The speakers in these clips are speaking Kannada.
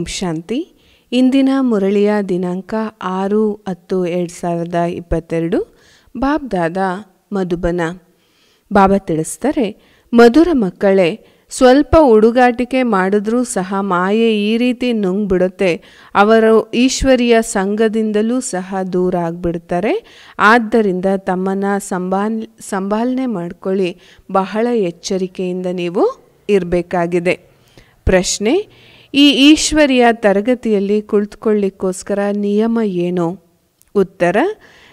ಓಂ ಶಾಂತಿ. ಇಂದಿನ ಮುರಳಿಯ ದಿನಾಂಕ ಆರು ಹತ್ತು ಎರಡು ಸಾವಿರದ ಇಪ್ಪತ್ತೆರಡು. ಬಾಬ್ದಾದ ಮಧುಬನ. ಬಾಬಾ ತಿಳಿಸ್ತಾರೆ ಮಧುರ ಮಕ್ಕಳೇ, ಸ್ವಲ್ಪ ಹುಡುಗಾಟಿಕೆ ಮಾಡಿದ್ರೂ ಸಹ ಮಾಯೆ ಈ ರೀತಿ ನುಂಗ್ಬಿಡುತ್ತೆ. ಅವರು ಈಶ್ವರಿಯ ಸಂಘದಿಂದಲೂ ಸಹ ದೂರ ಆಗಿಬಿಡ್ತಾರೆ. ಆದ್ದರಿಂದ ತಮ್ಮನ್ನು ಸಂಭಾಲ್ ಸಂಭಾಲನೆ ಮಾಡ್ಕೊಳ್ಳಿ. ಬಹಳ ಎಚ್ಚರಿಕೆಯಿಂದ ನೀವು ಇರಬೇಕಾಗಿದೆ. ಪ್ರಶ್ನೆ ಈ ಈಶ್ವರಿಯ ತರಗತಿಯಲ್ಲಿ ಕುಳಿತುಕೊಳ್ಳಿಕ್ಕೋಸ್ಕರ ನಿಯಮ ಏನು? ಉತ್ತರ,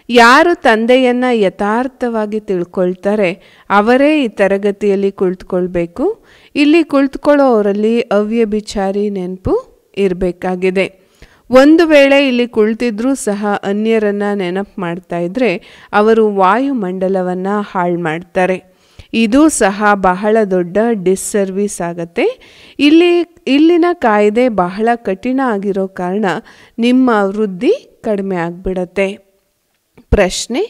ಯಾರು ತಂದೆಯನ್ನು ಯಥಾರ್ಥವಾಗಿ ತಿಳ್ಕೊಳ್ತಾರೆ, ಅವರೇ ಈ ತರಗತಿಯಲ್ಲಿ ಕುಳಿತುಕೊಳ್ಬೇಕು. ಇಲ್ಲಿ ಕುಳಿತುಕೊಳ್ಳೋರಲ್ಲಿ ಅವ್ಯಭಿಚಾರಿ ನೆನಪು ಇರಬೇಕಾಗಿದೆ. ಒಂದು ವೇಳೆ ಇಲ್ಲಿ ಕುಳಿತಿದ್ರೂ ಸಹ ಅನ್ಯರನ್ನು ನೆನಪು ಮಾಡ್ತಾ ಇದ್ರೆ ಅವರು ವಾಯುಮಂಡಲವನ್ನು ಹಾಳು ಮಾಡ್ತಾರೆ ಇದು ಸಹ ಬಹಳ ದೊಡ್ಡ ಡಿಸ್ಸರ್ವಿಸ್ ಆಗತ್ತೆ. ಇಲ್ಲಿ, ಇಲ್ಲಿನ ಕಾಯ್ದೆ ಬಹಳ ಕಠಿಣ ಆಗಿರೋ ಕಾರಣ ನಿಮ್ಮ ವೃದ್ಧಿ ಕಡಿಮೆ ಆಗಿಬಿಡತ್ತೆ. ಪ್ರಶ್ನೆ,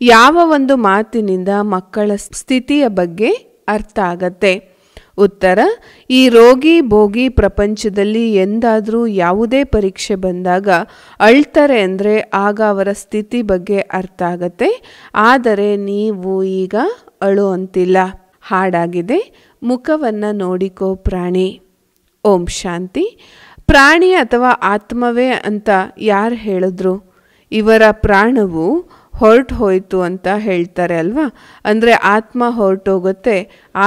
ಯಾವ ಒಂದು ಮಾತಿನಿಂದ ಮಕ್ಕಳ ಸ್ಥಿತಿಯ ಬಗ್ಗೆ ಅರ್ಥ ಆಗತ್ತೆ? ಉತ್ತರ, ಈ ರೋಗಿ ಭೋಗಿ ಪ್ರಪಂಚದಲ್ಲಿ ಎಂದಾದರೂ ಯಾವುದೇ ಪರೀಕ್ಷೆ ಬಂದಾಗ ಅಳ್ತಾರೆ ಅಂದರೆ ಆಗ ಅವರ ಸ್ಥಿತಿ ಬಗ್ಗೆ ಅರ್ಥ ಆಗತ್ತೆ. ಆದರೆ ನೀವು ಈಗ ಅಳುವಂತಿಲ್ಲ ಹಾಡಾಗಿದೆ, ಮುಖವನ್ನು ನೋಡಿಕೋ ಪ್ರಾಣಿ. ಓಂ ಶಾಂತಿ. ಪ್ರಾಣಿ ಅಥವಾ ಆತ್ಮವೇ ಅಂತ ಯಾರು ಹೇಳಿದ್ರು? ಇವರ ಪ್ರಾಣವು ಹೊರಟು ಹೋಯಿತು ಅಂತ ಹೇಳ್ತಾರೆ ಅಲ್ವಾ? ಅಂದರೆ ಆತ್ಮ ಹೊರಟೋಗುತ್ತೆ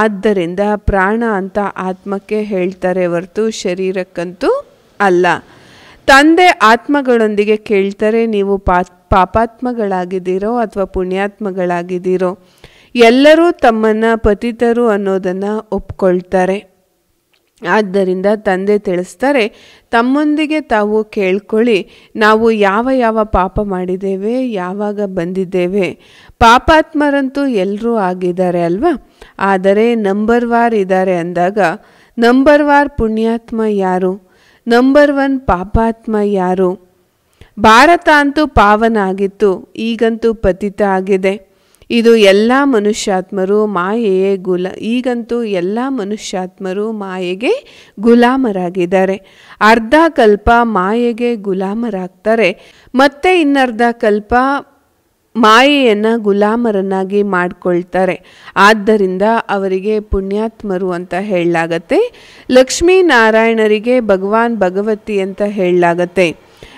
ಆದ್ದರಿಂದ ಪ್ರಾಣ ಅಂತ ಆತ್ಮಕ್ಕೆ ಹೇಳ್ತಾರೆ ಹೊರತು ಶರೀರಕ್ಕಂತೂ ಅಲ್ಲ. ತಂದೆ ಆತ್ಮಗಳೊಂದಿಗೆ ಕೇಳ್ತಾರೆ, ನೀವು ಪಾ ಪಾಪಾತ್ಮಗಳಾಗಿದ್ದೀರೋ ಅಥವಾ ಪುಣ್ಯಾತ್ಮಗಳಾಗಿದ್ದೀರೋ? ಎಲ್ಲರೂ ತಮ್ಮನ್ನು ಪತಿತರು ಅನ್ನೋದನ್ನು ಒಪ್ಕೊಳ್ತಾರೆ. ಆದ್ದರಿಂದ ತಂದೆ ತಿಳಿಸ್ತಾರೆ, ತಮ್ಮೊಂದಿಗೆ ತಾವು ಕೇಳ್ಕೊಳ್ಳಿ, ನಾವು ಯಾವ ಯಾವ ಪಾಪ ಮಾಡಿದ್ದೇವೆ, ಯಾವಾಗ ಬಂದಿದ್ದೇವೆ. ಪಾಪಾತ್ಮರಂತೂ ಎಲ್ಲರೂ ಆಗಿದ್ದಾರೆ ಅಲ್ವಾ? ಆದರೆ ನಂಬರ್ ವಾರ್ ಇದ್ದಾರೆ ಅಂದಾಗ, ನಂಬರ್ ವಾರ್ ಪುಣ್ಯಾತ್ಮ ಯಾರು? ನಂಬರ್ ಒನ್ ಪಾಪಾತ್ಮ ಯಾರು? ಭಾರತ ಅಂತೂ ಪಾವನ ಆಗಿತ್ತು, ಈಗಂತೂ ಪತಿತ ಆಗಿದೆ. ಇದು ಎಲ್ಲ ಮನುಷ್ಯಾತ್ಮರು ಮಾಯೆಯೇ ಗುಲ, ಈಗಂತೂ ಎಲ್ಲ ಮನುಷ್ಯಾತ್ಮರು ಮಾಯೆಗೆ ಗುಲಾಮರಾಗಿದ್ದಾರೆ. ಅರ್ಧ ಕಲ್ಪ ಮಾಯೆಗೆ ಗುಲಾಮರಾಗ್ತಾರೆ. ಮತ್ತೆ ಇನ್ನರ್ಧ ಕಲ್ಪ ಮಾಯೆಯನ್ನು ಗುಲಾಮರನ್ನಾಗಿ ಮಾಡಿಕೊಳ್ತಾರೆ. ಆದ್ದರಿಂದ ಅವರಿಗೆ ಪುಣ್ಯಾತ್ಮರು ಅಂತ ಹೇಳಲಾಗತ್ತೆ. ಲಕ್ಷ್ಮೀನಾರಾಯಣರಿಗೆ ಭಗವಾನ್ ಭಗವತಿ ಅಂತ ಹೇಳಲಾಗತ್ತೆ.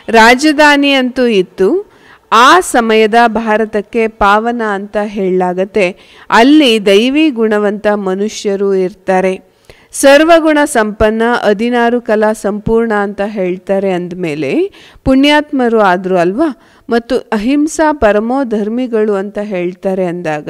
ರಾಜಧಾನಿ ಅಂತೂ ಇತ್ತು. ಆ ಸಮಯದ ಭಾರತಕ್ಕೆ ಪಾವನ ಅಂತ ಹೇಳಲಾಗತ್ತೆ. ಅಲ್ಲಿ ದೈವಿ ಗುಣವಂತ ಮನುಷ್ಯರು ಇರ್ತಾರೆ. ಸರ್ವಗುಣ ಸಂಪನ್ನ ಹದಿನಾರು ಕಲಾ ಸಂಪೂರ್ಣ ಅಂತ ಹೇಳ್ತಾರೆ ಅಂದಮೇಲೆ ಪುಣ್ಯಾತ್ಮರು ಆದರು ಅಲ್ವಾ? ಮತ್ತು ಅಹಿಂಸಾ ಪರಮೋ ಧರ್ಮಿಗಳು ಅಂತ ಹೇಳ್ತಾರೆ ಅಂದಾಗ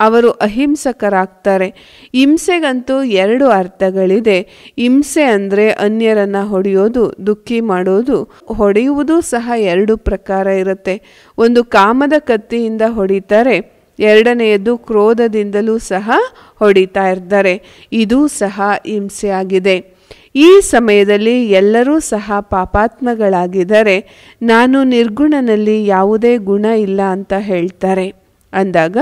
ಅವರು ಅಹಿಂಸಕರಾಗ್ತಾರೆ. ಹಿಂಸೆಗಂತೂ ಎರಡು ಅರ್ಥಗಳಿದೆ. ಹಿಂಸೆ ಅಂದರೆ ಅನ್ಯರನ್ನು ಹೊಡೆಯೋದು, ದುಃಖಿ ಮಾಡೋದು, ಹೊಡೆಯುವುದು ಸಹ ಎರಡು ಪ್ರಕಾರ ಇರುತ್ತೆ. ಒಂದು ಕಾಮದ ಕತ್ತಿಯಿಂದ ಹೊಡಿತಾರೆ ಎರಡನೆಯದು ಕ್ರೋಧದಿಂದಲೂ ಸಹ ಹೊಡಿತಾ ಇರ್ತಾರೆ. ಇದು ಸಹ ಹಿಂಸೆಯಾಗಿದೆ. ಈ ಸಮಯದಲ್ಲಿ ಎಲ್ಲರೂ ಸಹ ಪಾಪಾತ್ಮಗಳಾಗಿದ್ದಾರೆ. ನಾನು ನಿರ್ಗುಣನಲ್ಲಿ ಯಾವುದೇ ಗುಣ ಇಲ್ಲ ಅಂತ ಹೇಳ್ತಾರೆ. ಅಂದಾಗ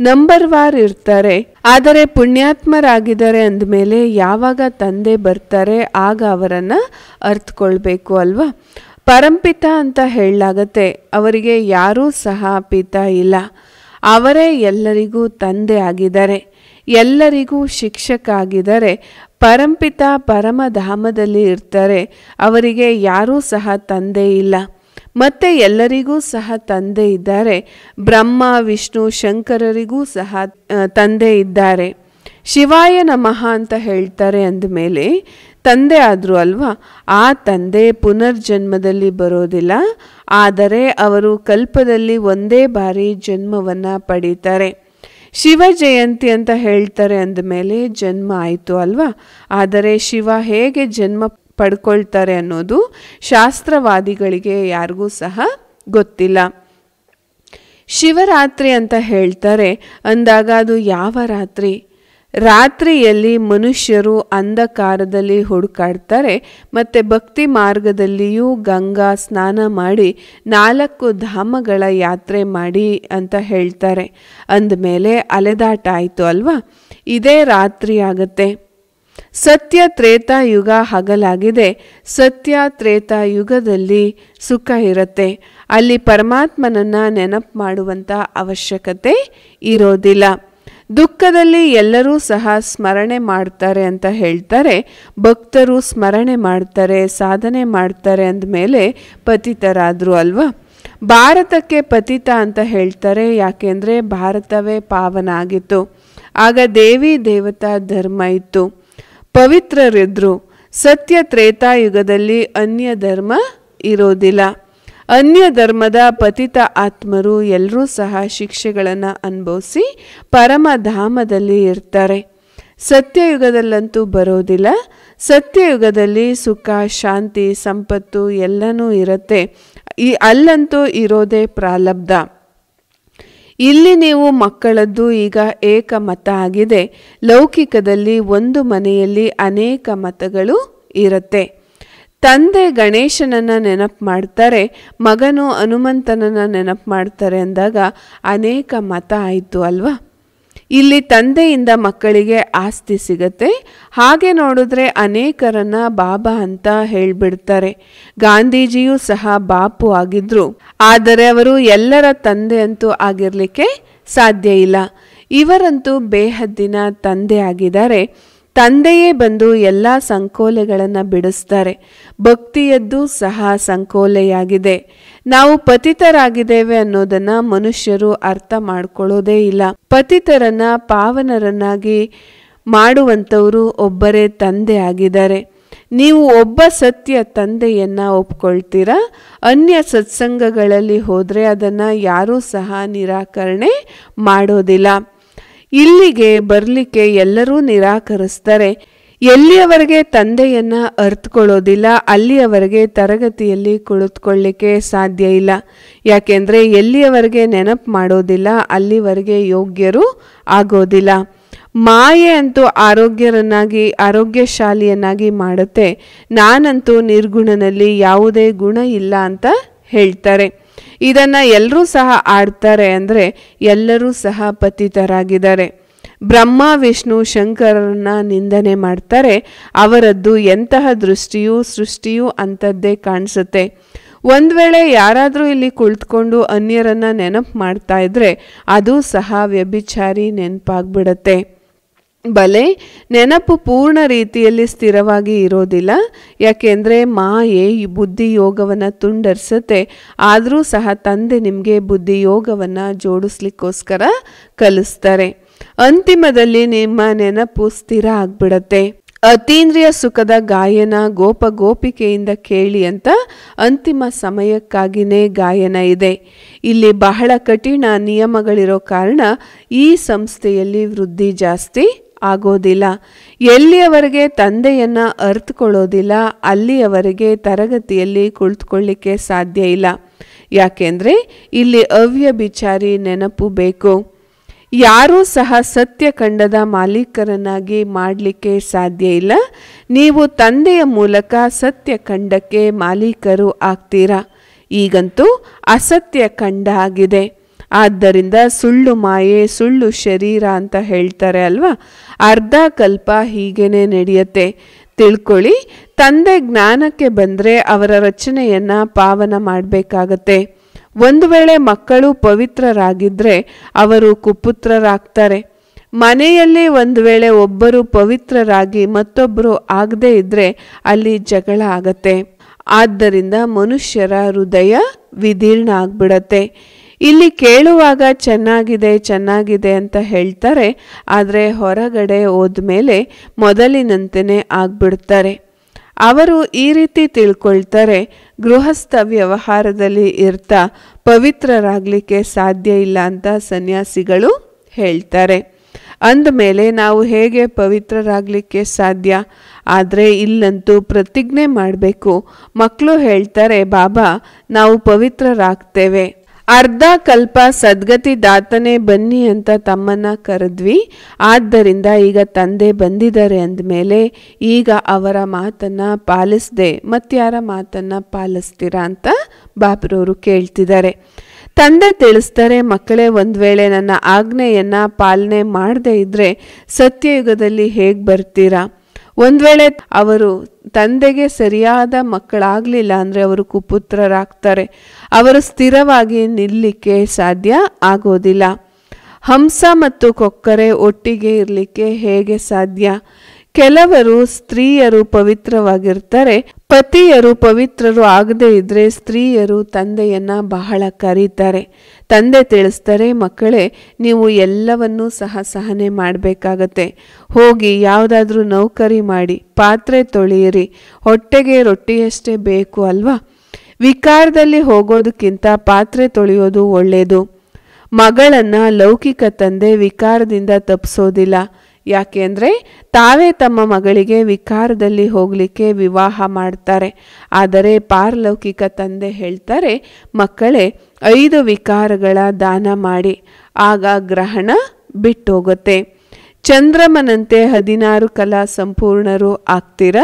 ನಂಬರ್ ವಾರ್ ಇರ್ತಾರೆ. ಆದರೆ ಪುಣ್ಯಾತ್ಮರಾಗಿದ್ದಾರೆ ಅಂದಮೇಲೆ ಯಾವಾಗ ತಂದೆ ಬರ್ತಾರೆ ಆಗ ಅವರನ್ನು ಅರ್ಥಕೊಳ್ಬೇಕು ಅಲ್ವಾ? ಪರಂಪಿತ ಅಂತ ಹೇಳಲಾಗತ್ತೆ. ಅವರಿಗೆ ಯಾರೂ ಸಹ ಪಿತ ಇಲ್ಲ. ಅವರೇ ಎಲ್ಲರಿಗೂ ತಂದೆ ಆಗಿದ್ದಾರೆ. ಎಲ್ಲರಿಗೂ ಶಿಕ್ಷಕ ಆಗಿದ್ದಾರೆ. ಪರಂಪಿತ ಪರಮಧಾಮದಲ್ಲಿ ಇರ್ತಾರೆ. ಅವರಿಗೆ ಯಾರೂ ಸಹ ತಂದೆ ಇಲ್ಲ. ಮತ್ತೆ ಎಲ್ಲರಿಗೂ ಸಹ ತಂದೆ ಇದ್ದಾರೆ. ಬ್ರಹ್ಮ, ವಿಷ್ಣು, ಶಂಕರರಿಗೂ ಸಹ ತಂದೆ ಇದ್ದಾರೆ. ಶಿವಾಯ ನಮಃ ಅಂತ ಹೇಳ್ತಾರೆ ಅಂದಮೇಲೆ ತಂದೆ ಆದರೂ ಅಲ್ವಾ, ಆ ತಂದೆ ಪುನರ್ಜನ್ಮದಲ್ಲಿ ಬರೋದಿಲ್ಲ, ಆದರೆ ಅವರು ಕಲ್ಪದಲ್ಲಿ ಒಂದೇ ಬಾರಿ ಜನ್ಮವನ್ನು ಪಡೀತಾರೆ. ಶಿವ ಜಯಂತಿ ಅಂತ ಹೇಳ್ತಾರೆ ಅಂದಮೇಲೆ ಜನ್ಮ ಆಯಿತು ಅಲ್ವಾ, ಆದರೆ ಶಿವ ಹೇಗೆ ಜನ್ಮ ಪಡ್ಕೊಳ್ತಾರೆ ಅನ್ನೋದು ಶಾಸ್ತ್ರವಾದಿಗಳಿಗೆ ಯಾರಿಗೂ ಸಹ ಗೊತ್ತಿಲ್ಲ. ಶಿವರಾತ್ರಿ ಅಂತ ಹೇಳ್ತಾರೆ, ಅಂದಾಗ ಅದು ಯಾವ ರಾತ್ರಿ? ರಾತ್ರಿಯಲ್ಲಿ ಮನುಷ್ಯರು ಅಂಧಕಾರದಲ್ಲಿ ಹುಡುಕಾಡ್ತಾರೆ, ಮತ್ತು ಭಕ್ತಿ ಮಾರ್ಗದಲ್ಲಿಯೂ ಗಂಗಾ ಸ್ನಾನ ಮಾಡಿ ನಾಲ್ಕು ಧಾಮಗಳ ಯಾತ್ರೆ ಮಾಡಿ ಅಂತ ಹೇಳ್ತಾರೆ. ಅಂದಮೇಲೆ ಅಲೆದಾಟ ಆಯಿತು ಅಲ್ವಾ? ಇದೇ ರಾತ್ರಿ ಆಗತ್ತೆ. ಸತ್ಯ ತ್ರೇತಾಯುಗ ಹಗಲಾಗಿದೆ. ಸತ್ಯ ತ್ರೇತಾಯುಗದಲ್ಲಿ ಸುಖ ಇರುತ್ತೆ. ಅಲ್ಲಿ ಪರಮಾತ್ಮನನ್ನು ನೆನಪು ಮಾಡುವಂಥ ಅವಶ್ಯಕತೆ ಇರೋದಿಲ್ಲ. ದುಃಖದಲ್ಲಿ ಎಲ್ಲರೂ ಸಹ ಸ್ಮರಣೆ ಮಾಡ್ತಾರೆ ಅಂತ ಹೇಳ್ತಾರೆ. ಭಕ್ತರು ಸ್ಮರಣೆ ಮಾಡ್ತಾರೆ, ಸಾಧನೆ ಮಾಡ್ತಾರೆ ಅಂದಮೇಲೆ ಪತಿತರಾದರು ಅಲ್ವಾ? ಭಾರತಕ್ಕೆ ಪತಿತ ಅಂತ ಹೇಳ್ತಾರೆ, ಯಾಕೆಂದರೆ ಭಾರತವೇ ಪಾವನ ಆಗಿತ್ತು. ಆಗ ದೇವಿ ದೇವತಾ ಧರ್ಮ ಇತ್ತು. ಪವಿತ್ರರಿದ್ರು. ಸತ್ಯ ತ್ರೇತಾಯುಗದಲ್ಲಿ ಅನ್ಯ ಧರ್ಮ ಇರೋದಿಲ್ಲ. ಅನ್ಯ ಧರ್ಮದ ಪತಿತ ಆತ್ಮರು ಎಲ್ಲರೂ ಸಹ ಶಿಕ್ಷೆಗಳನ್ನು ಅನುಭವಿಸಿ ಪರಮಧಾಮದಲ್ಲಿ ಇರ್ತಾರೆ. ಸತ್ಯಯುಗದಲ್ಲಂತೂ ಬರೋದಿಲ್ಲ. ಸತ್ಯಯುಗದಲ್ಲಿ ಸುಖ, ಶಾಂತಿ, ಸಂಪತ್ತು ಎಲ್ಲನೂ ಇರುತ್ತೆ. ಈ ಅಲ್ಲಂತೂ ಇರೋದೇ ಪ್ರಾಲಬ್ಧ. ಇಲ್ಲಿ ನೀವು ಮಕ್ಕಳದ್ದು ಈಗ ಏಕ ಮತ ಆಗಿದೆ. ಲೌಕಿಕದಲ್ಲಿ ಒಂದು ಮನೆಯಲ್ಲಿ ಅನೇಕ ಮತಗಳು ಇರುತ್ತೆ. ತಂದೆ ಗಣೇಶನನ್ನ ನೆನಪು ಮಾಡ್ತಾರೆ, ಮಗನು ಹನುಮಂತನನ್ನು ನೆನಪು ಮಾಡ್ತಾರೆ ಅಂದಾಗ ಅನೇಕ ಮತ ಆಯಿತು ಅಲ್ವಾ? ಇಲ್ಲಿ ತಂದೆಯಿಂದ ಮಕ್ಕಳಿಗೆ ಆಸ್ತಿ ಸಿಗತ್ತೆ, ಹಾಗೆ ನೋಡಿದ್ರೆ ಅನೇಕರನ್ನ ಬಾಬಾ ಅಂತ ಹೇಳ್ಬಿಡ್ತಾರೆ. ಗಾಂಧೀಜಿಯೂ ಸಹ ಬಾಪು ಆಗಿದ್ರು, ಆದರೆ ಅವರು ಎಲ್ಲರ ತಂದೆ ಅಂತೂ ಆಗಿರಲಿಕ್ಕೆ ಸಾಧ್ಯ ಇಲ್ಲ. ಇವರಂತೂ ಬೇಹದ್ದಿನ ತಂದೆ ಆಗಿದ್ದಾರೆ. ತಂದೆಯೇ ಬಂದು ಎಲ್ಲ ಸಂಕೋಲೆಗಳನ್ನು ಬಿಡಿಸ್ತಾರೆ. ಭಕ್ತಿಯದ್ದು ಸಹ ಸಂಕೋಲೆಯಾಗಿದೆ. ನಾವು ಪತಿತರಾಗಿದ್ದೇವೆ ಅನ್ನೋದನ್ನ ಮನುಷ್ಯರು ಅರ್ಥ ಮಾಡ್ಕೊಳ್ಳೋದೇ ಇಲ್ಲ. ಪತಿತರನ್ನ, ಪಾವನರನ್ನಾಗಿ ಮಾಡುವಂಥವರು ಒಬ್ಬರೇ ತಂದೆ ಆಗಿದ್ದಾರೆ. ನೀವು ಒಬ್ಬ ಸತ್ಯ ತಂದೆಯನ್ನ ಒಪ್ಕೊಳ್ತೀರಾ? ಅನ್ಯ ಸತ್ಸಂಗಗಳಲ್ಲಿ ಹೋದರೆ ಅದನ್ನು ಯಾರೂ ಸಹ ನಿರಾಕರಣೆ ಮಾಡೋದಿಲ್ಲ. ಇಲ್ಲಿಗೆ ಬರಲಿಕ್ಕೆ ಎಲ್ಲರೂ ನಿರಾಕರಿಸ್ತಾರೆ. ಎಲ್ಲಿಯವರೆಗೆ ತಂದೆಯನ್ನ ಅರ್ಥಕೊಳ್ಳೋದಿಲ್ಲ ಅಲ್ಲಿಯವರೆಗೆ ತರಗತಿಯಲ್ಲಿ ಕುಳಿತುಕೊಳ್ಳಿಕ್ಕೆ ಸಾಧ್ಯ ಇಲ್ಲ. ಯಾಕೆಂದರೆ ಎಲ್ಲಿಯವರೆಗೆ ನೆನಪು ಮಾಡೋದಿಲ್ಲ, ಅಲ್ಲಿವರೆಗೆ ಯೋಗ್ಯರು ಆಗೋದಿಲ್ಲ. ಮಾಯೆ ಅಂತೂ ಆರೋಗ್ಯರನ್ನಾಗಿ, ಆರೋಗ್ಯಶಾಲಿಯನ್ನಾಗಿ ಮಾಡುತ್ತೆ. ನಾನಂತೂ ನಿರ್ಗುಣನಲ್ಲಿ ಯಾವುದೇ ಗುಣ ಇಲ್ಲ ಅಂತ ಹೇಳ್ತಾರೆ. ಇದನ್ನು ಎಲ್ಲರೂ ಸಹ ಆಡ್ತಾರೆ ಅಂದರೆ ಎಲ್ಲರೂ ಸಹ ಪತಿತರಾಗಿದ್ದಾರೆ. ಬ್ರಹ್ಮ, ವಿಷ್ಣು, ಶಂಕರನ್ನ ನಿಂದನೆ ಮಾಡ್ತಾರೆ. ಅವರದ್ದು ಎಂತಹ ದೃಷ್ಟಿಯೂ ಸೃಷ್ಟಿಯೂ ಅಂಥದ್ದೇ ಕಾಣಿಸುತ್ತೆ. ಒಂದು ವೇಳೆ ಯಾರಾದರೂ ಇಲ್ಲಿ ಕುಳಿತುಕೊಂಡು ಅನ್ಯರನ್ನು ನೆನಪು ಮಾಡ್ತಾ ಇದ್ರೆ ಅದು ಸಹ ವ್ಯಭಿಚಾರಿ ನೆನಪಾಗ್ಬಿಡತ್ತೆ. ನೆನಪು ಪೂರ್ಣ ರೀತಿಯಲ್ಲಿ ಸ್ಥಿರವಾಗಿ ಇರೋದಿಲ್ಲ. ಯಾಕೆಂದರೆ ಮಾಯೆ ಬುದ್ಧಿ ಯೋಗವನ್ನು ತುಂಡರಿಸುತ್ತೆ. ಆದರೂ ಸಹ ತಂದೆ ನಿಮಗೆ ಬುದ್ಧಿ ಯೋಗವನ್ನು ಜೋಡಿಸ್ಲಿಕ್ಕೋಸ್ಕರ ಕಲಿಸ್ತಾರೆ. ಅಂತಿಮದಲ್ಲಿ ನಿಮ್ಮ ನೆನಪು ಸ್ಥಿರ ಆಗ್ಬಿಡತ್ತೆ. ಅತೀಂದ್ರಿಯ ಸುಖದ ಗಾಯನ ಗೋಪ ಗೋಪಿಕೆಯಿಂದ ಕೇಳಿ ಅಂತ ಅಂತಿಮ ಸಮಯಕ್ಕಾಗಿನೇ ಗಾಯನ ಇದೆ. ಇಲ್ಲಿ ಬಹಳ ಕಠಿಣ ನಿಯಮಗಳಿರೋ ಕಾರಣ ಈ ಸಂಸ್ಥೆಯಲ್ಲಿ ವೃದ್ಧಿ ಜಾಸ್ತಿ. ಆಗೋದಿಲ್ಲ. ಎಲ್ಲಿಯವರೆಗೆ ತಂದೆಯನ್ನು ಅರ್ಥಕೊಳ್ಳೋದಿಲ್ಲ ಅಲ್ಲಿಯವರೆಗೆ ತರಗತಿಯಲ್ಲಿ ಕುಳಿತುಕೊಳ್ಳಿಕ್ಕೆ ಸಾಧ್ಯ ಇಲ್ಲ. ಯಾಕೆಂದರೆ ಇಲ್ಲಿ ಅವ್ಯಭಿಚಾರಿ ನೆನಪು ಬೇಕು. ಯಾರೂ ಸಹ ಸತ್ಯ ಕಂಡದ ಮಾಲೀಕರನ್ನಾಗಿ ಮಾಡಲಿಕ್ಕೆ ಸಾಧ್ಯ ಇಲ್ಲ. ನೀವು ತಂದೆಯ ಮೂಲಕ ಸತ್ಯ ಕಂಡಕ್ಕೆ ಮಾಲೀಕರು ಆಗ್ತೀರಾ? ಈಗಂತೂ ಅಸತ್ಯ ಕಂಡ ಆಗಿದೆ ಆದ್ದರಿಂದ ಸುಳ್ಳು ಮಾಯೆ, ಸುಳ್ಳು ಶರೀರ ಅಂತ ಹೇಳ್ತಾರೆ ಅಲ್ವಾ? ಅರ್ಧ ಕಲ್ಪ ಹೀಗೇನೆ ನಡೆಯುತ್ತೆ. ತಿಳ್ಕೊಳ್ಳಿ, ತಂದೆ ಜ್ಞಾನಕ್ಕೆ ಬಂದರೆ ಅವರ ರಚನೆಯನ್ನ ಪಾವನ ಮಾಡಬೇಕಾಗತ್ತೆ. ಒಂದು ವೇಳೆ ಮಕ್ಕಳು ಪವಿತ್ರರಾಗಿದ್ದರೆ ಅವರು ಕುಪುತ್ರರಾಗ್ತಾರೆ. ಮನೆಯಲ್ಲಿ ಒಂದು ವೇಳೆ ಒಬ್ಬರು ಪವಿತ್ರರಾಗಿ ಮತ್ತೊಬ್ಬರು ಆಗದೇ ಇದ್ದರೆ ಅಲ್ಲಿ ಜಗಳ ಆಗತ್ತೆ. ಆದ್ದರಿಂದ ಮನುಷ್ಯರ ಹೃದಯ ವಿದೀರ್ಣ ಆಗ್ಬಿಡತ್ತೆ. ಇಲ್ಲಿ ಕೇಳುವಾಗ ಚೆನ್ನಾಗಿದೆ ಚೆನ್ನಾಗಿದೆ ಅಂತ ಹೇಳ್ತಾರೆ, ಆದರೆ ಹೊರಗಡೆ ಹೋದ್ಮೇಲೆ ಮೊದಲಿನಂತೆಯೇ ಆಗ್ಬಿಡ್ತಾರೆ. ಅವರು ಈ ರೀತಿ ತಿಳ್ಕೊಳ್ತಾರೆ, ಗೃಹಸ್ಥ ವ್ಯವಹಾರದಲ್ಲಿ ಇರ್ತಾ ಪವಿತ್ರರಾಗಲಿಕ್ಕೆ ಸಾಧ್ಯ ಇಲ್ಲ ಅಂತ ಸನ್ಯಾಸಿಗಳು ಹೇಳ್ತಾರೆ. ಅಂದಮೇಲೆ ನಾವು ಹೇಗೆ ಪವಿತ್ರರಾಗಲಿಕ್ಕೆ ಸಾಧ್ಯ? ಆದರೆ ಇಲ್ಲಂತೂ ಪ್ರತಿಜ್ಞೆ ಮಾಡಬೇಕು. ಮಕ್ಕಳು ಹೇಳ್ತಾರೆ, ಬಾಬಾ, ನಾವು ಪವಿತ್ರರಾಗ್ತೇವೆ. ಅರ್ಧ ಕಲ್ಪ ಸದ್ಗತಿ ದಾತನೇ ಬನ್ನಿ ಅಂತ ತಮ್ಮನ್ನ ಕರೆದ್ವಿ. ಆದ್ದರಿಂದ ಈಗ ತಂದೆ ಬಂದಿದ್ದಾರೆ ಅಂದಮೇಲೆ ಈಗ ಅವರ ಮಾತನ್ನ ಪಾಲಿಸದೆ, ಮತ್ತಾರ ಮಾತನ್ನ ಪಾಲಿಸ್ತೀರಾ ಅಂತ ಬಾಬ್ರವರು ಕೇಳ್ತಿದ್ದಾರೆ. ತಂದೆ ತಿಳಿಸ್ತಾರೆ, ಮಕ್ಕಳೇ ಒಂದು ವೇಳೆ ನನ್ನ ಆಜ್ಞೆಯನ್ನು ಪಾಲನೆ ಮಾಡದೇ ಇದ್ದರೆ ಸತ್ಯಯುಗದಲ್ಲಿ ಹೇಗೆ ಬರ್ತೀರಾ? ಒಂದ್ ವೇಳೆ ಅವರು ತಂದೆಗೆ ಸರಿಯಾದ ಮಕ್ಕಳಾಗಲಿಲ್ಲ ಅಂದರೆ ಅವರು ಕುಪುತ್ರರಾಗ್ತಾರೆ. ಅವರು ಸ್ಥಿರವಾಗಿ ನಿಲ್ಲಿಕ್ಕೆ ಸಾಧ್ಯ ಆಗೋದಿಲ್ಲ. ಹಂಸ ಮತ್ತು ಕೊಕ್ಕರೆ ಒಟ್ಟಿಗೆ ಇರಲಿಕ್ಕೆ ಹೇಗೆ ಸಾಧ್ಯ? ಕೆಲವರು ಸ್ತ್ರೀಯರು ಪವಿತ್ರವಾಗಿರ್ತಾರೆ, ಪತಿಯರು ಪವಿತ್ರರು ಆಗದೇ ಇದ್ರೆ ಸ್ತ್ರೀಯರು ತಂದೆಯನ್ನ ಬಹಳ ಕರೀತಾರೆ. ತಂದೆ ತಿಳಿಸ್ತಾರೆ, ಮಕ್ಕಳೇ, ನೀವು ಎಲ್ಲವನ್ನೂ ಸಹ ಸಹನೆ ಮಾಡಬೇಕಾಗತ್ತೆ. ಹೋಗಿ ಯಾವುದಾದ್ರೂ ನೌಕರಿ ಮಾಡಿ, ಪಾತ್ರೆ ತೊಳೆಯಿರಿ, ಹೊಟ್ಟೆಗೆ ರೊಟ್ಟಿಯಷ್ಟೇ ಬೇಕು ಅಲ್ವಾ? ವಿಕಾರದಲ್ಲಿ ಹೋಗೋದಕ್ಕಿಂತ ಪಾತ್ರೆ ತೊಳೆಯೋದು ಒಳ್ಳೆಯದು ಮಗಳನ್ನ ಲೌಕಿಕ ತಂದೆ ವಿಕಾರದಿಂದ ತಪ್ಪಿಸೋದಿಲ್ಲ ಯಾಕೆಂದ್ರೆ ತಾವೇ ತಮ್ಮ ಮಗಳಿಗೆ ವಿಕಾರದಲ್ಲಿ ಹೋಗಲಿಕ್ಕೆ ವಿವಾಹ ಮಾಡ್ತಾರೆ. ಆದರೆ ಪಾರಲೌಕಿಕ ತಂದೆ ಹೇಳ್ತಾರೆ, ಮಕ್ಕಳೇ, ಐದು ವಿಕಾರಗಳ ದಾನ ಮಾಡಿ, ಆಗ ಗ್ರಹಣ ಬಿಟ್ಟೋಗುತ್ತೆ. ಚಂದ್ರಮನಂತೆ ಹದಿನಾರು ಕಲಾ ಸಂಪೂರ್ಣರು ಆಗ್ತೀರ?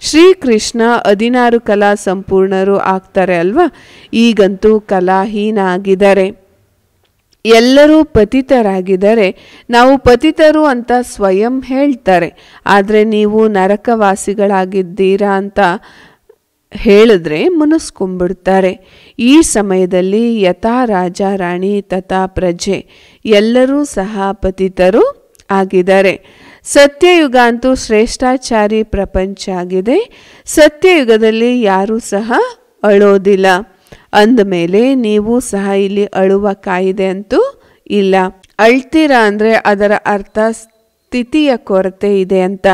ಶ್ರೀಕೃಷ್ಣ ಹದಿನಾರು ಕಲಾ ಸಂಪೂರ್ಣರು ಆಗ್ತಾರೆ ಅಲ್ವಾ? ಈಗಂತೂ ಕಲಾಹೀನ ಆಗಿದ್ದಾರೆ ಎಲ್ಲರೂ ಪತಿತರಾಗಿದ್ದರೆ ನಾವು ಪತಿತರು ಅಂತ ಸ್ವಯಂ ಹೇಳ್ತಾರೆ. ಆದರೆ ನೀವು ನರಕವಾಸಿಗಳಾಗಿದ್ದೀರಾ ಅಂತ ಹೇಳಿದ್ರೆ ಮುನಿಸ್ಕೊಂಡ್ಬಿಡ್ತಾರೆ. ಈ ಸಮಯದಲ್ಲಿ ಯಥಾ ರಾಜ ರಾಣಿ ತಥಾ ಪ್ರಜೆ ಎಲ್ಲರೂ ಸಹ ಪತಿತರು ಆಗಿದ್ದಾರೆ. ಸತ್ಯಯುಗ ಅಂತೂ ಶ್ರೇಷ್ಠಾಚಾರಿ ಪ್ರಪಂಚ ಆಗಿದೆ. ಸತ್ಯಯುಗದಲ್ಲಿ ಯಾರೂ ಸಹ ಅಳೋದಿಲ್ಲ. ಅಂದಮೇಲೆ ನೀವು ಸಹ ಇಲ್ಲಿ ಅಳುವ ಕಾಯಿದೆ ಅಂತೂ ಇಲ್ಲ. ಅಳ್ತೀರಾ ಅಂದರೆ ಅದರ ಅರ್ಥ ಸ್ಥಿತಿಯ ಕೊರತೆ ಇದೆ ಅಂತ.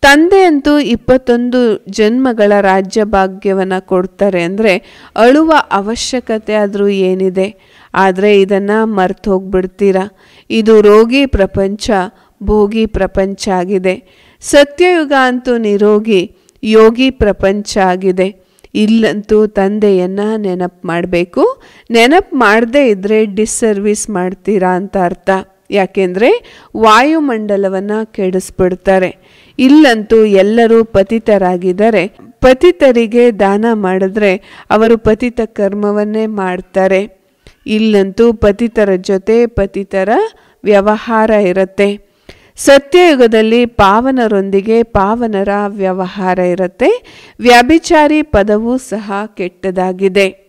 ತಂದೆ ಅಂತೂ ಇಪ್ಪತ್ತೊಂದು ಜನ್ಮಗಳ ರಾಜ್ಯ ಭಾಗ್ಯವನ್ನು ಕೊಡ್ತಾರೆ ಅಂದರೆ ಅಳುವ ಅವಶ್ಯಕತೆ ಆದರೂ ಏನಿದೆ. ಆದರೆ ಇದನ್ನು ಮರ್ತು ಹೋಗ್ಬಿಡ್ತೀರಾ? ಇದು ರೋಗಿ ಪ್ರಪಂಚ, ಭೋಗಿ ಪ್ರಪಂಚ ಆಗಿದೆ. ಸತ್ಯಯುಗ ಅಂತೂ ನಿರೋಗಿ, ಯೋಗಿ ಪ್ರಪಂಚ ಆಗಿದೆ. ಇಲ್ಲಂತೂ ತಂದೆಯನ್ನು ನೆನಪು ಮಾಡಬೇಕು. ನೆನಪು ಮಾಡದೇ ಇದ್ದರೆ ಡಿಸ್ಸರ್ವಿಸ್ ಮಾಡ್ತೀರಾ ಅಂತ ಅರ್ಥ. ಯಾಕೆಂದರೆ ವಾಯುಮಂಡಲವನ್ನು ಕೆಡಿಸ್ಬಿಡ್ತಾರೆ. ಇಲ್ಲಂತೂ ಎಲ್ಲರೂ ಪತಿತರಾಗಿದ್ದಾರೆ. ಪತಿತರಿಗೆ ದಾನ ಮಾಡಿದ್ರೆ ಅವರು ಪತಿತ ಕರ್ಮವನ್ನೇ ಮಾಡ್ತಾರೆ. ಇಲ್ಲಂತೂ ಪತಿತರ ಜೊತೆ ಪತಿತರ ವ್ಯವಹಾರ ಇರುತ್ತೆ. ಸತ್ಯಯುಗದಲ್ಲಿ ಪಾವನರೊಂದಿಗೆ ಪಾವನರ ವ್ಯವಹಾರ ಇರುತ್ತೆ. ವ್ಯಭಿಚಾರಿ ಪದವೂ ಸಹ ಕೆಟ್ಟದಾಗಿದೆ.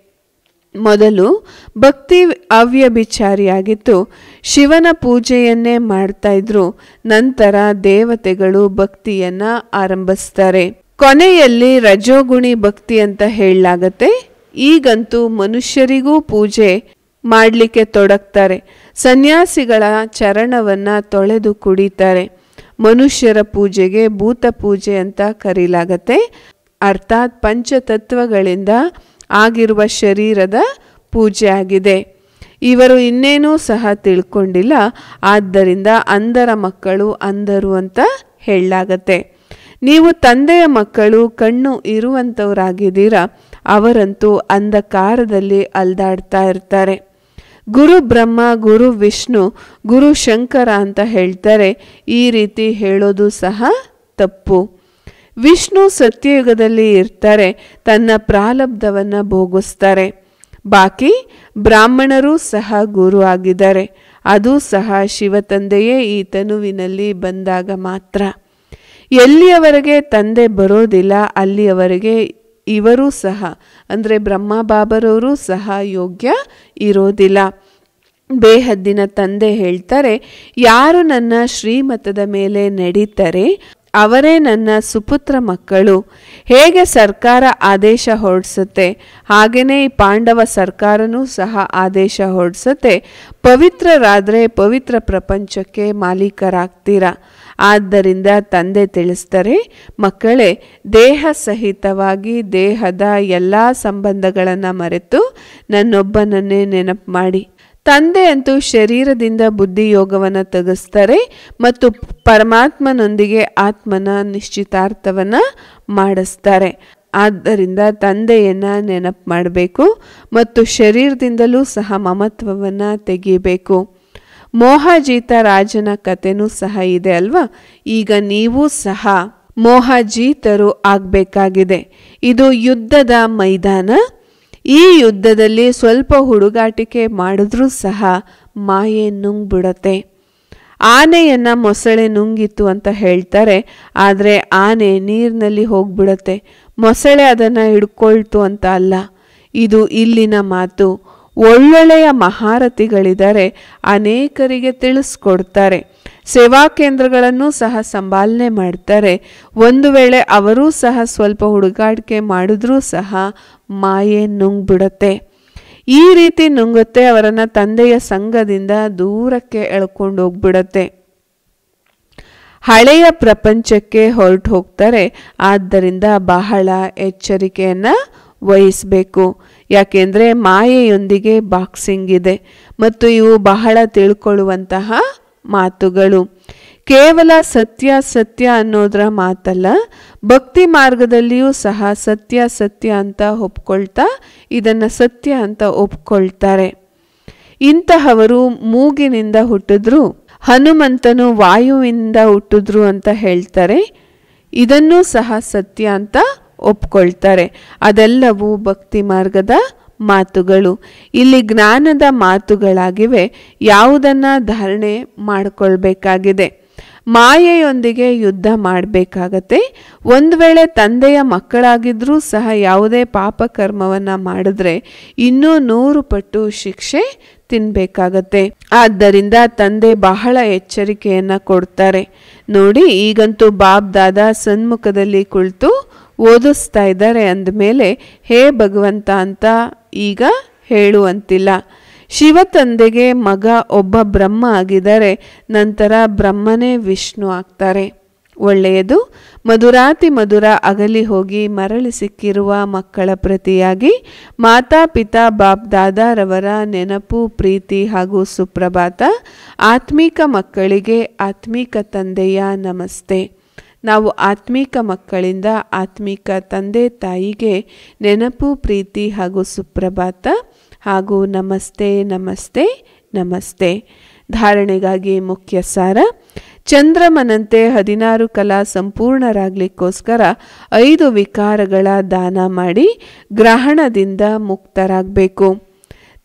ಮೊದಲು ಭಕ್ತಿ ಅವ್ಯಭಿಚಾರಿಯಾಗಿತ್ತು. ಶಿವನ ಪೂಜೆಯನ್ನೇ ಮಾಡ್ತಾ ಇದ್ರು. ನಂತರ ದೇವತೆಗಳು ಭಕ್ತಿಯನ್ನ ಆರಂಭಿಸ್ತಾರೆ. ಕೊನೆಯಲ್ಲಿ ರಜೋಗುಣಿ ಭಕ್ತಿ ಅಂತ ಹೇಳಲಾಗತ್ತೆ. ಈಗಂತೂ ಮನುಷ್ಯರಿಗೂ ಪೂಜೆ ಮಾಡಲಿಕ್ಕೆ ತೊಡಗ್ತಾರೆ. ಸನ್ಯಾಸಿಗಳ ಚರಣವನ್ನ ತೊಳೆದು ಕುಡಿತಾರೆ. ಮನುಷ್ಯರ ಪೂಜೆಗೆ ಭೂತ ಪೂಜೆ ಅಂತ ಕರೀಲಾಗತ್ತೆ. ಅರ್ಥಾತ್ ಪಂಚತತ್ವಗಳಿಂದ ಆಗಿರುವ ಶರೀರದ ಪೂಜೆ ಆಗಿದೆ. ಇವರು ಇನ್ನೇನೂ ಸಹ ತಿಳ್ಕೊಂಡಿಲ್ಲ. ಆದ್ದರಿಂದ ಅಂಧರ ಮಕ್ಕಳು ಅಂಧರು ಅಂತ ಹೇಳಲಾಗತ್ತೆ. ನೀವು ತಂದೆಯ ಮಕ್ಕಳು, ಕಣ್ಣು ಇರುವಂಥವರಾಗಿದ್ದೀರಾ ಅವರಂತೂ ಅಂಧಕಾರದಲ್ಲಿ ಅಲ್ದಾಡ್ತಾ ಇರ್ತಾರೆ. ಗುರು ಬ್ರಹ್ಮ, ಗುರು ವಿಷ್ಣು, ಗುರು ಶಂಕರ ಅಂತ ಹೇಳ್ತಾರೆ. ಈ ರೀತಿ ಹೇಳೋದು ಸಹ ತಪ್ಪು. ವಿಷ್ಣು ಸತ್ಯಯುಗದಲ್ಲಿ ಇರ್ತಾರೆ, ತನ್ನ ಪ್ರಾಲಬ್ಧವನ್ನು ಭೋಗಿಸ್ತಾರೆ. ಬಾಕಿ ಬ್ರಾಹ್ಮಣರೂ ಸಹ ಗುರು ಆಗಿದ್ದಾರೆ. ಅದು ಸಹ ಶಿವತಂದೆಯೇ ಈ ತನುವಿನಲ್ಲಿ ಬಂದಾಗ ಮಾತ್ರ. ಎಲ್ಲಿಯವರೆಗೆ ತಂದೆ ಬರೋದಿಲ್ಲ, ಅಲ್ಲಿಯವರೆಗೆ ಇವರೂ ಸಹ, ಅಂದರೆ ಬ್ರಹ್ಮ ಬಾಬರವರು ಸಹ ಯೋಗ್ಯ ಇರೋದಿಲ್ಲ. ಬೇಹದ್ದಿನ ತಂದೆ ಹೇಳ್ತಾರೆ, ಯಾರು ನನ್ನ ಶ್ರೀಮತದ ಮೇಲೆ ನಡೀತಾರೆ, ಅವರೇ ನನ್ನ ಸುಪುತ್ರ ಮಕ್ಕಳು. ಹೇಗೆ ಸರ್ಕಾರ ಆದೇಶ ಹೊರಡಿಸುತ್ತೆ? ಹಾಗೆಯೇ ಈ ಪಾಂಡವ ಸರ್ಕಾರನೂ ಸಹ ಆದೇಶ ಹೊರಡಿಸುತ್ತೆ. ಪವಿತ್ರರಾದರೆ ಪವಿತ್ರ ಪ್ರಪಂಚಕ್ಕೆ ಮಾಲೀಕರಾಗ್ತೀರಾ? ಆದ್ದರಿಂದ ತಂದೆ ತಿಳಿಸ್ತಾರೆ ಮಕ್ಕಳೇ, ದೇಹ ಸಹಿತವಾಗಿ ದೇಹದ ಎಲ್ಲ ಸಂಬಂಧಗಳನ್ನು ಮರೆತು ನನ್ನೊಬ್ಬನನ್ನೇ ನೆನಪು ಮಾಡಿ. ತಂದೆ ಅಂತೂ ಶರೀರದಿಂದ ಬುದ್ಧಿಯೋಗವನ್ನು ತೆಗೆಸ್ತಾರೆ ಮತ್ತು ಪರಮಾತ್ಮನೊಂದಿಗೆ ಆತ್ಮನ ನಿಶ್ಚಿತಾರ್ಥವನ್ನು ಮಾಡಿಸ್ತಾರೆ. ಆದ್ದರಿಂದ ತಂದೆಯನ್ನು ನೆನಪು ಮಾಡಬೇಕು ಮತ್ತು ಶರೀರದಿಂದಲೂ ಸಹ ಮಮತ್ವವನ್ನು ತೆಗಿಬೇಕು. ಮೋಹಜೀತ ರಾಜನ ಕಥೆನೂ ಸಹ ಇದೆ ಅಲ್ವಾ? ಈಗ ನೀವು ಸಹ ಮೋಹಜೀತರು ಆಗಬೇಕಾಗಿದೆ. ಇದು ಯುದ್ಧದ ಮೈದಾನ. ಈ ಯುದ್ಧದಲ್ಲಿ ಸ್ವಲ್ಪ ಹುಡುಗಾಟಿಕೆ ಮಾಡಿದ್ರೂ ಸಹ ಮಾಯೆ ನುಂಗ್ಬಿಡತ್ತೆ. ಆನೆಯನ್ನು ಮೊಸಳೆ ನುಂಗಿತ್ತು ಅಂತ ಹೇಳ್ತಾರೆ, ಆದರೆ ಆನೆ ನೀರಿನಲ್ಲಿ ಹೋಗ್ಬಿಡತ್ತೆ. ಮೊಸಳೆ ಅದನ್ನು ಹಿಡ್ಕೊಳ್ತು ಅಂತ ಅಲ್ಲ. ಇದು ಇಲ್ಲಿನ ಮಾತು. ಒಳ್ಳೊಳ್ಳೆಯ ಮಹಾರಥಿಗಳಿದ್ದಾರೆ ಅನೇಕರಿಗೆ ತಿಳಿಸ್ಕೊಡ್ತಾರೆ. ಸೇವಾ ಕೇಂದ್ರಗಳನ್ನು ಸಹ ಸಂಭಾಲನೆ ಮಾಡ್ತಾರೆ. ಒಂದು ವೇಳೆ ಅವರೂ ಸಹ ಸ್ವಲ್ಪ ಹುಡುಗಾಟಿಕೆ ಮಾಡಿದ್ರೂ ಸಹ ಮಾಯೆ ನುಂಗ್ಬಿಡತ್ತೆ. ಈ ರೀತಿ ನುಂಗುತ್ತೆ ಅವರನ್ನು ತಂದೆಯ ಸಂಘದಿಂದ ದೂರಕ್ಕೆ ಎಳ್ಕೊಂಡು ಹೋಗ್ಬಿಡತ್ತೆ. ಹಳೆಯ ಪ್ರಪಂಚಕ್ಕೆ ಹೊರಟು ಹೋಗ್ತಾರೆ ಆದ್ದರಿಂದ ಬಹಳ ಎಚ್ಚರಿಕೆಯನ್ನು ವಹಿಸಬೇಕು. ಯಾಕೆಂದರೆ ಮಾಯೆಯೊಂದಿಗೆ ಬಾಕ್ಸಿಂಗ್ ಇದೆ ಮತ್ತು ಇವು ಬಹಳ ತಿಳ್ಕೊಳ್ಳುವಂತಹ ಮಾತುಗಳು. ಕೇವಲ ಸತ್ಯ ಸತ್ಯ ಅನ್ನೋದರ ಮಾತಲ್ಲ, ಭಕ್ತಿ ಮಾರ್ಗದಲ್ಲಿಯೂ ಸಹ ಸತ್ಯ ಸತ್ಯ ಅಂತ ಒಪ್ಕೊಳ್ತಾ ಇದನ್ನು ಸತ್ಯ ಅಂತ ಒಪ್ಕೊಳ್ತಾರೆ. ಇಂತಹವರು ಮೂಗಿನಿಂದ ಹುಟ್ಟಿದ್ರು, ಹನುಮಂತನು ವಾಯುವಿಂದ ಹುಟ್ಟಿದ್ರು ಅಂತ ಹೇಳ್ತಾರೆ. ಇದನ್ನೂ ಸಹ ಸತ್ಯ ಅಂತ ಒಪ್ಕೊಳ್ತಾರೆ. ಅದೆಲ್ಲವೂ ಭಕ್ತಿ ಮಾರ್ಗದ ಮಾತುಗಳು. ಇಲ್ಲಿ ಜ್ಞಾನದ ಮಾತುಗಳಾಗಿವೆ. ಯಾವುದನ್ನ ಧಾರಣೆ ಮಾಡಿಕೊಳ್ಬೇಕಾಗಿದೆ? ಮಾಯೆಯೊಂದಿಗೆ ಯುದ್ಧ ಮಾಡಬೇಕಾಗತ್ತೆ. ಒಂದು ವೇಳೆ ತಂದೆಯ ಮಕ್ಕಳಾಗಿದ್ರೂ ಸಹ ಯಾವುದೇ ಪಾಪ ಕರ್ಮವನ್ನ ಮಾಡಿದ್ರೆ ಇನ್ನೂ ನೂರು ಪಟ್ಟು ಶಿಕ್ಷೆ ತಿನ್ಬೇಕಾಗತ್ತೆ. ಆದ್ದರಿಂದ ತಂದೆ ಬಹಳ ಎಚ್ಚರಿಕೆಯನ್ನ ಕೊಡ್ತಾರೆ. ನೋಡಿ, ಈಗಂತೂ ಬಾಬ್ ದಾದಾ ಸನ್ಮುಖದಲ್ಲಿ ಕುಳಿತು ಓದಿಸ್ತಾ ಇದ್ದಾರೆ ಅಂದಮೇಲೆ ಹೇ ಭಗವಂತ ಅಂತ ಈಗ ಹೇಳುವಂತಿಲ್ಲ. ಶಿವ ತಂದೆಗೆ ಮಗ ಒಬ್ಬ ಬ್ರಹ್ಮ ಆಗಿದ್ದಾರೆ ನಂತರ ಬ್ರಹ್ಮನೇ ವಿಷ್ಣು ಆಗ್ತಾರೆ. ಒಳ್ಳೆಯದು. ಮಧುರಾತಿ ಮಧುರ ಅಗಲಿ ಹೋಗಿ ಮರಳಿ ಸಿಕ್ಕಿರುವ ಮಕ್ಕಳ ಪ್ರತಿಯಾಗಿ ಮಾತಾ ಪಿತಾ ಬಾಪ್ ದಾದಾರವರ ನೆನಪು, ಪ್ರೀತಿ ಹಾಗೂ ಸುಪ್ರಭಾತ ಆತ್ಮೀಕ ಮಕ್ಕಳಿಗೆ ಆತ್ಮೀಕ ತಂದೆಯ ನಮಸ್ತೆ. ನಾವು ಆತ್ಮೀಕ ಮಕ್ಕಳಿಂದ ಆತ್ಮೀಕ ತಂದೆ ತಾಯಿಗೆ ನೆನಪು, ಪ್ರೀತಿ ಹಾಗೂ ಸುಪ್ರಭಾತ ಹಾಗೂ ನಮಸ್ತೆ ನಮಸ್ತೆ ನಮಸ್ತೆ. ಧಾರಣೆಗಾಗಿ ಮುಖ್ಯ ಸಾರ, ಚಂದ್ರಮನಂತೆ ಹದಿನಾರು ಕಲಾ ಸಂಪೂರ್ಣರಾಗಲಿಕ್ಕೋಸ್ಕರ ಐದು ವಿಕಾರಗಳ ದಾನ ಮಾಡಿ ಗ್ರಹಣದಿಂದ ಮುಕ್ತರಾಗಬೇಕು.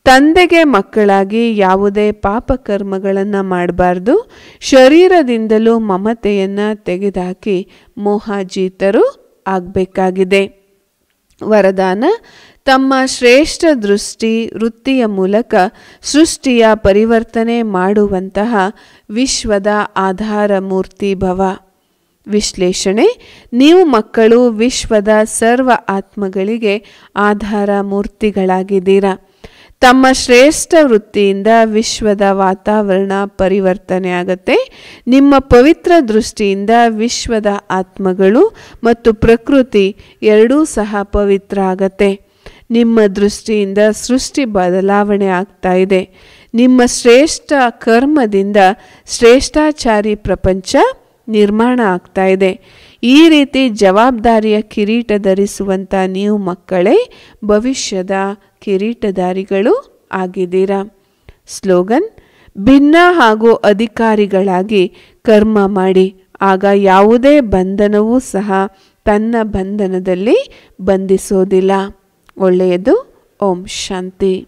ತಂದೆಗೆ ಮಕ್ಕಳಾಗಿ ಯಾವುದೇ ಪಾಪಕರ್ಮಗಳನ್ನು ಮಾಡಬಾರ್ದು. ಶರೀರದಿಂದಲೂ ಮಮತೆಯನ್ನು ತೆಗೆದುಹಾಕಿ ಮೋಹಾಜೀತರು ಆಗಬೇಕಾಗಿದೆ. ವರದಾನ, ತಮ್ಮ ಶ್ರೇಷ್ಠ ದೃಷ್ಟಿ ವೃತ್ತಿಯ ಮೂಲಕ ಸೃಷ್ಟಿಯ ಪರಿವರ್ತನೆ ಮಾಡುವಂತಹ ವಿಶ್ವದ ಆಧಾರ ಮೂರ್ತಿ ಭವ. ವಿಶ್ಲೇಷಣೆ, ನೀವು ಮಕ್ಕಳು ವಿಶ್ವದ ಸರ್ವ ಆತ್ಮಗಳಿಗೆ ಆಧಾರ ಮೂರ್ತಿಗಳಾಗಿದ್ದೀರಾ ತಮ್ಮ ಶ್ರೇಷ್ಠ ವೃತ್ತಿಯಿಂದ ವಿಶ್ವದ ವಾತಾವರಣ ಪರಿವರ್ತನೆ ಆಗತ್ತೆ. ನಿಮ್ಮ ಪವಿತ್ರ ದೃಷ್ಟಿಯಿಂದ ವಿಶ್ವದ ಆತ್ಮಗಳು ಮತ್ತು ಪ್ರಕೃತಿ ಎರಡೂ ಸಹ ಪವಿತ್ರ ಆಗತ್ತೆ. ನಿಮ್ಮ ದೃಷ್ಟಿಯಿಂದ ಸೃಷ್ಟಿ ಬದಲಾವಣೆ ಆಗ್ತಾ ಇದೆ. ನಿಮ್ಮ ಶ್ರೇಷ್ಠ ಕರ್ಮದಿಂದ ಶ್ರೇಷ್ಠಾಚಾರಿ ಪ್ರಪಂಚ ನಿರ್ಮಾಣ ಆಗ್ತಾ ಇದೆ. ಈ ರೀತಿ ಜವಾಬ್ದಾರಿಯ ಕಿರೀಟ ಧರಿಸುವಂಥ ನೀವು ಮಕ್ಕಳೇ, ಭವಿಷ್ಯದ ಕಿರೀಟಧಾರಿಗಳು ಆಗಿದ್ದೀರಾ? ಸ್ಲೋಗನ್, ಭಿನ್ನ ಹಾಗೂ ಅಧಿಕಾರಿಗಳಾಗಿ ಕರ್ಮ ಮಾಡಿ, ಆಗ ಯಾವುದೇ ಬಂಧನವೂ ಸಹ ತನ್ನ ಬಂಧನದಲ್ಲಿ ಬಂಧಿಸೋದಿಲ್ಲ. ಒಳ್ಳೆಯದು. ಓಂ ಶಾಂತಿ.